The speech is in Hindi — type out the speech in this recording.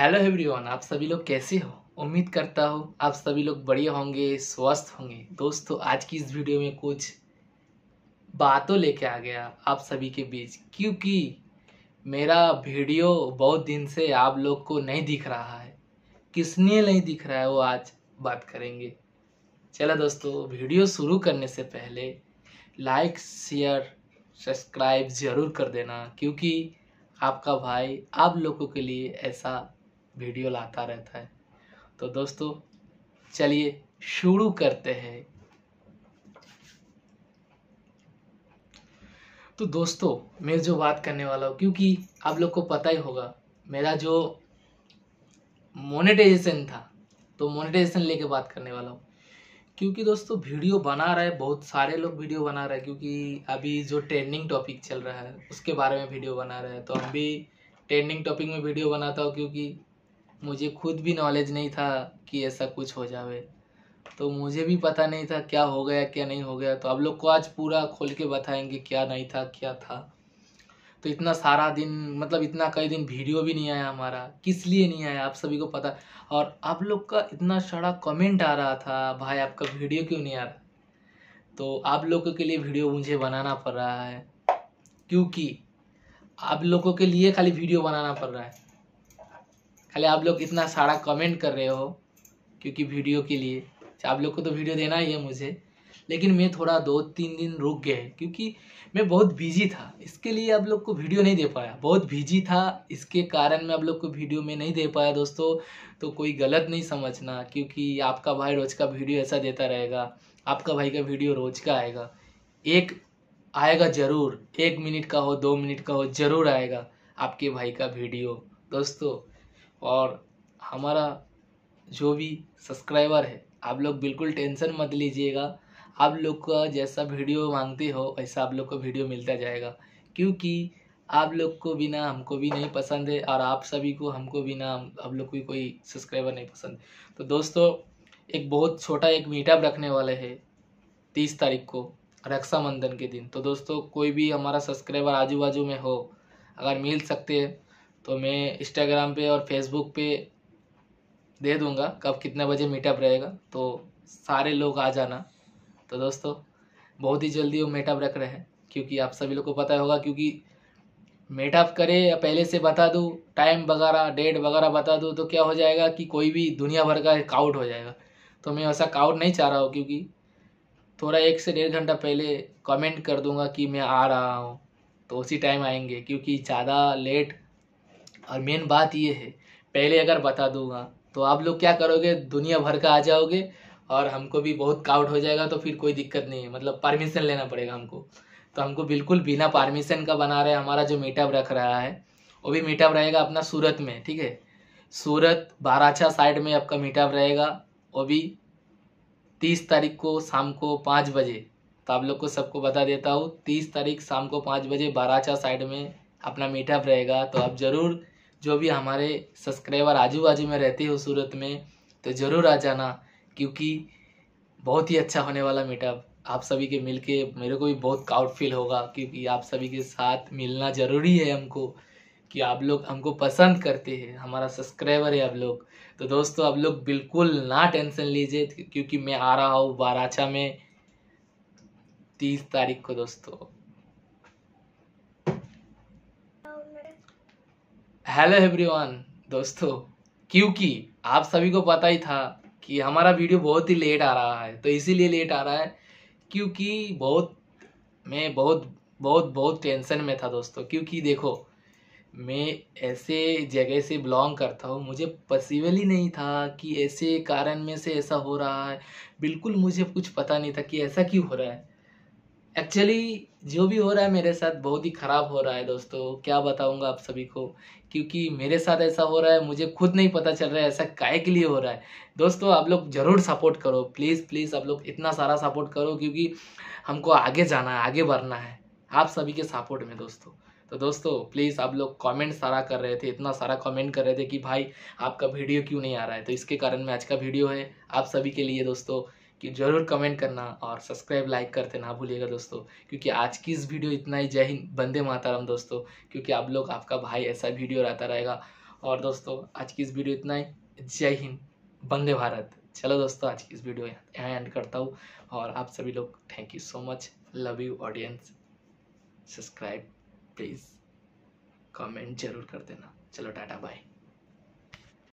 हेलो एवरीवन आप सभी लोग कैसे हो? उम्मीद करता हूँ आप सभी लोग बढ़िया होंगे, स्वस्थ होंगे। दोस्तों, आज की इस वीडियो में कुछ बातों लेके आ गया आप सभी के बीच। क्योंकि मेरा वीडियो बहुत दिन से आप लोग को नहीं दिख रहा है। किसने नहीं दिख रहा है, वो आज बात करेंगे। चलो दोस्तों वीडियो शुरू करने से पहले लाइक शेयर सब्सक्राइब ज़रूर कर देना। क्योंकि आपका भाई आप लोगों के लिए ऐसा वीडियो लाता रहता है। तो दोस्तों, चलिए शुरू करते हैं। तो दोस्तों, मैं जो बात करने वाला हूँ, क्योंकि आप लोग को पता ही होगा, मेरा जो मोनेटाइजेशन था तो मोनेटाइजेशन लेके बात करने वाला हूँ। क्योंकि दोस्तों वीडियो बना रहे बहुत सारे लोग वीडियो बना रहे क्योंकि अभी जो ट्रेंडिंग टॉपिक चल रहा है, उसके बारे में वीडियो बना रहे हैं। तो हम भी ट्रेंडिंग टॉपिक में वीडियो बनाता हूँ, क्योंकि मुझे खुद भी नॉलेज नहीं था कि ऐसा कुछ हो जावे। तो मुझे भी पता नहीं था क्या हो गया, क्या नहीं हो गया। तो आप लोग को आज पूरा खोल के बताएँगे क्या नहीं था, क्या था। तो इतना सारा दिन मतलब इतना कई दिन वीडियो भी नहीं आया हमारा। किस लिए नहीं आया, आप सभी को पता। और आप लोग का इतना सारा कमेंट आ रहा था, भाई आपका वीडियो क्यों नहीं आ रहा? तो आप लोगों के लिए वीडियो मुझे बनाना पड़ रहा है। क्योंकि आप लोगों के लिए खाली वीडियो बनाना पड़ रहा है। खाली आप लोग इतना सारा कमेंट कर रहे हो क्योंकि वीडियो के लिए। आप लोग को तो वीडियो देना ही है मुझे। लेकिन मैं थोड़ा दो तीन दिन रुक गए क्योंकि मैं बहुत बिज़ी था। इसके लिए आप लोग को वीडियो नहीं दे पाया। बहुत बिज़ी था। इसके कारण मैं आप लोग को वीडियो में नहीं दे पाया दोस्तों। तो कोई गलत नहीं समझना क्योंकि आपका भाई रोज का वीडियो ऐसा देता रहेगा। आपका भाई का वीडियो रोज का आएगा। एक आएगा ज़रूर। एक मिनट का हो, दो मिनट का हो, ज़रूर आएगा आपके भाई का वीडियो दोस्तों और हमारा जो भी सब्सक्राइबर है, आप लोग बिल्कुल टेंशन मत लीजिएगा। आप लोग का जैसा वीडियो मांगते हो, वैसा आप लोग को वीडियो मिलता जाएगा। क्योंकि आप लोग को बिना, हमको भी नहीं पसंद है और आप सभी को, हमको बिना, आप लोग को कोई सब्सक्राइबर नहीं पसंद। तो दोस्तों, एक बहुत छोटा एक मीटअप रखने वाले है, तीस तारीख को, रक्षाबंधन के दिन। तो दोस्तों, कोई भी हमारा सब्सक्राइबर आजू बाजू में हो, अगर मिल सकते हैं तो मैं इंस्टाग्राम पे और फेसबुक पे दे दूँगा कब कितने बजे मीटअप रहेगा। तो सारे लोग आ जाना। तो दोस्तों, बहुत ही जल्दी वो मेटअप रख रहे हैं, क्योंकि आप सभी लोग को पता होगा, क्योंकि मेटअप करे या पहले से बता दूँ टाइम वगैरह डेट वगैरह बता दूँ तो क्या हो जाएगा कि कोई भी दुनिया भर का काउट हो जाएगा। तो मैं ऐसा काउट नहीं चाह रहा हूँ, क्योंकि थोड़ा एक से डेढ़ घंटा पहले कमेंट कर दूँगा कि मैं आ रहा हूँ तो उसी टाइम आएँगे, क्योंकि ज़्यादा लेट और मेन बात ये है, पहले अगर बता दूँगा तो आप लोग क्या करोगे, दुनिया भर का आ जाओगे और हमको भी बहुत काउट हो जाएगा तो फिर कोई दिक्कत नहीं है। मतलब परमिशन लेना पड़ेगा हमको। तो हमको बिल्कुल बिना परमिशन का बना रहे हमारा जो मीटअप रख रहा है, वो भी मीटअप रहेगा अपना सूरत में, ठीक है? सूरत बाराछा साइड में आपका मीटअप रहेगा, वो भी तीस तारीख को शाम को पाँच बजे। तो आप लोग को सबको बता देता हूँ, तीस तारीख शाम को पाँच बजे बाराछा साइड में अपना मीटअप रहेगा तो आप ज़रूर जो भी हमारे सब्सक्राइबर आजू बाजू में रहते हो सूरत में तो ज़रूर आ जाना, क्योंकि बहुत ही अच्छा होने वाला मीटअप आप सभी के मिल के मेरे को भी बहुत काउट फील होगा, क्योंकि आप सभी के साथ मिलना ज़रूरी है हमको, कि आप लोग हमको पसंद करते हैं, हमारा सब्सक्राइबर है आप लोग। तो दोस्तों, आप लोग बिल्कुल ना टेंशन लीजिए क्योंकि मैं आ रहा हूँ बाराचा में तीस तारीख को, दोस्तों। हेलो एवरीवन दोस्तों। क्योंकि आप सभी को पता ही था कि हमारा वीडियो बहुत ही लेट आ रहा है तो इसीलिए लेट आ रहा है क्योंकि बहुत, मैं बहुत बहुत बहुत टेंशन में था दोस्तों। क्योंकि देखो, मैं ऐसे जगह से बिलोंग करता हूँ, मुझे पॉसिबल ही नहीं था कि ऐसे कारण में से ऐसा हो रहा है। बिल्कुल मुझे कुछ पता नहीं था कि ऐसा क्यों हो रहा है। एक्चुअली जो भी हो रहा है मेरे साथ बहुत ही ख़राब हो रहा है दोस्तों। क्या बताऊँगा आप सभी को? क्योंकि मेरे साथ ऐसा हो रहा है, मुझे खुद नहीं पता चल रहा है, ऐसा काय के लिए हो रहा है। दोस्तों, आप लोग ज़रूर सपोर्ट करो। प्लीज़ प्लीज़ आप लोग इतना सारा सपोर्ट करो क्योंकि हमको आगे जाना है, आगे बढ़ना है। आप सभी के सपोर्ट में दोस्तों। तो दोस्तों प्लीज़ आप लोग कमेंट सारा कर रहे थे, इतना सारा कमेंट कर रहे थे कि भाई आपका वीडियो क्यों नहीं आ रहा है? तो इसके कारण में आज का वीडियो है। आप सभी के लिए दोस्तों कि ज़रूर कमेंट करना और सब्सक्राइब लाइक करते ना भूलिएगा दोस्तों। क्योंकि आज की इस वीडियो इतना ही। जय हिंद बंदे माताराम दोस्तों। क्योंकि आप लोग, आपका भाई ऐसा वीडियो रहता रहेगा। और दोस्तों, आज की इस वीडियो इतना ही। जय हिंद, वंदे भारत। चलो दोस्तों, आज की इस वीडियो यहाँ एंड करता हूँ। और आप सभी लोग thank you so much love you audience subscribe please comment ज़रूर कर देना। चलो, टाटा बाय